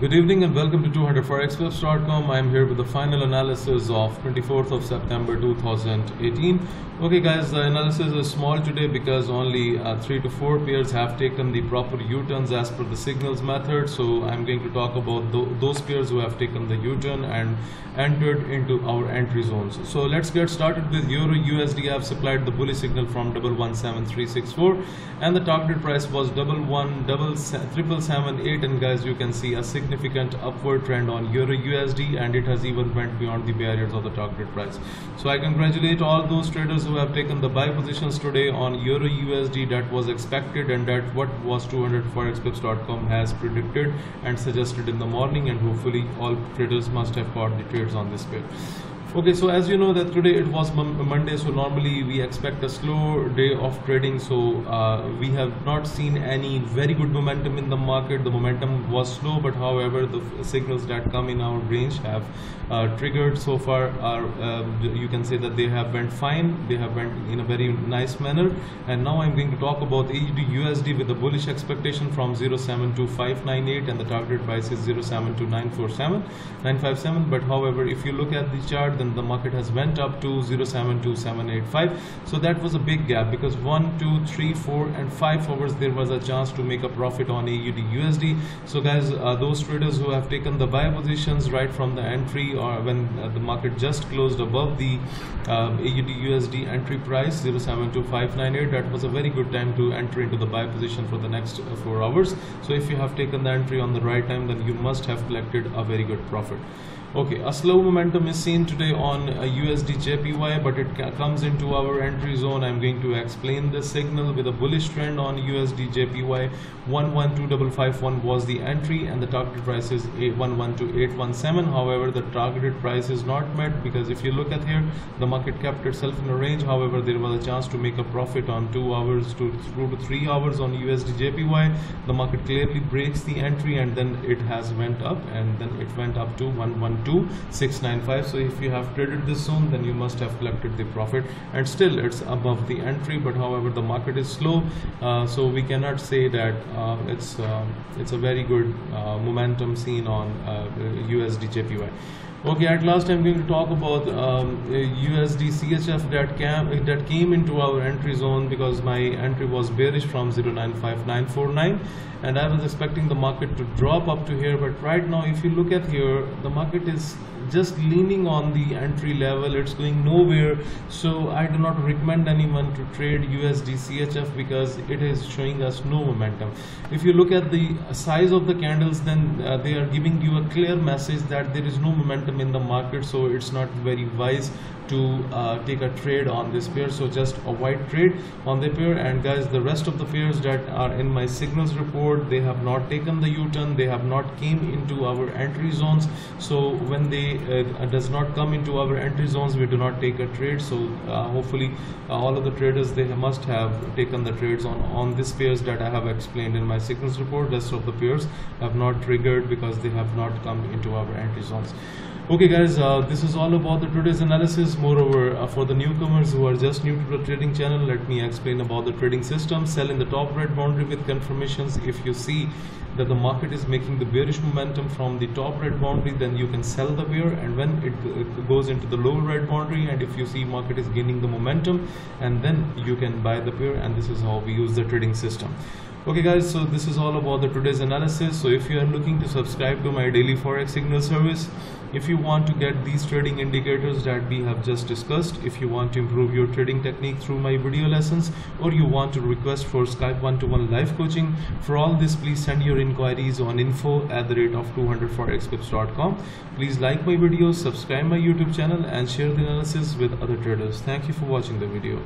Good evening and welcome to 200forexpips.com. I'm here with the final analysis of 24th of September 2018. Okay guys, the analysis is small today because only uh, 3 to 4 pairs have taken the proper U-turns as per the signals method. So I'm going to talk about th those pairs who have taken the U-turn and entered into our entry zones. So let's get started with Euro USD. I've supplied the bullish signal from 117364 and the target price was double one double triple seven eight and guys you can see a signal significant upward trend on Euro USD and it has even went beyond the barriers of the target price. So I congratulate all those traders who have taken the buy positions today on Euro USD that was expected and that what was 200forexpips.com has predicted and suggested in the morning and hopefully all traders must have caught the trades on this pair okay so as you know that today it was monday so normally we expect a slow day of trading. So uh, we have not seen any very good momentum in the market. The momentum was slow but however the signals that come in our range have uh, triggered so far are uh, you can say that they have went fine. They have went in a very nice manner. And now i'm going to talk about AUD usd with a bullish expectation from 07258 and the target price is 072947957 957 but however if you look at the chart then the market has went up to 072785 so that was a big gap because 1 2 3 4 and 5 hours there was a chance to make a profit on AUD USD so guys uh, those traders who have taken the buy positions right from the entry or when uh, the market just closed above the uh, AUD USD entry price 072598 that was a very good time to enter into the buy position for the next uh, 4 hours. So if you have taken the entry on the right time then you must have collected a very good profit. Okay a slow momentum is seen today on USD JPY but it comes into our entry zone. I'm going to explain the signal with a bullish trend on USD JPY 112551 was the entry and the target price is 112817 however the targeted price is not met because if you look at here the market kept itself in a range. However there was a chance to make a profit on 2 hours to 2 to 3 hours on USD JPY the market clearly breaks the entry and then it has went up and then it went up to 112695 so if you have traded this zone then you must have collected the profit. And still it's above the entry but however the market is slow uh, so we cannot say that uh, it's uh, it's a very good uh, momentum seen on USD uh, JPY okay at last i'm going to talk about um, usd chf that came that came into our entry zone because my entry was bearish from 095949 and i was expecting the market to drop up to here but right now if you look at here the market is just leaning on the entry level. It's going nowhere. So i do not recommend anyone to trade usd chf because it is showing us no momentum. If you look at the size of the candles then uh, they are giving you a clear message that there is no momentum in the market so it's not very wise to uh, take a trade on this pair. So just avoid trade on the pair. And guys the rest of the pairs that are in my signals report they have not taken the u-turn. They have not came into our entry zones. So when they uh, does not come into our entry zones we do not take a trade. So uh, hopefully uh, all of the traders they must have taken the trades on on this pairs that I have explained in my signals report. Rest of the pairs have not triggered because they have not come into our entry zones okay guys uh, this is all about the today's analysis. Moreover uh, for the newcomers who are just new to the trading channel let me explain about the trading system. Sell in the top red boundary with confirmations. If you see that the market is making the bearish momentum from the top red boundary then you can sell the bear. And when it, it goes into the lower red boundary and if you see market is gaining the momentum and then you can buy the bear. and this is how we use the trading system okay guys so this is all about the today's analysis. So if you are looking to subscribe to my daily forex signal service if you want to get these trading indicators that we have just discussed if you want to improve your trading technique through my video lessons or you want to request for skype one-to-one -one live coaching for all this please send your inquiries on info at the rate of 200forexpips.com please like my videos subscribe my youtube channel and share the analysis with other traders. Thank you for watching the video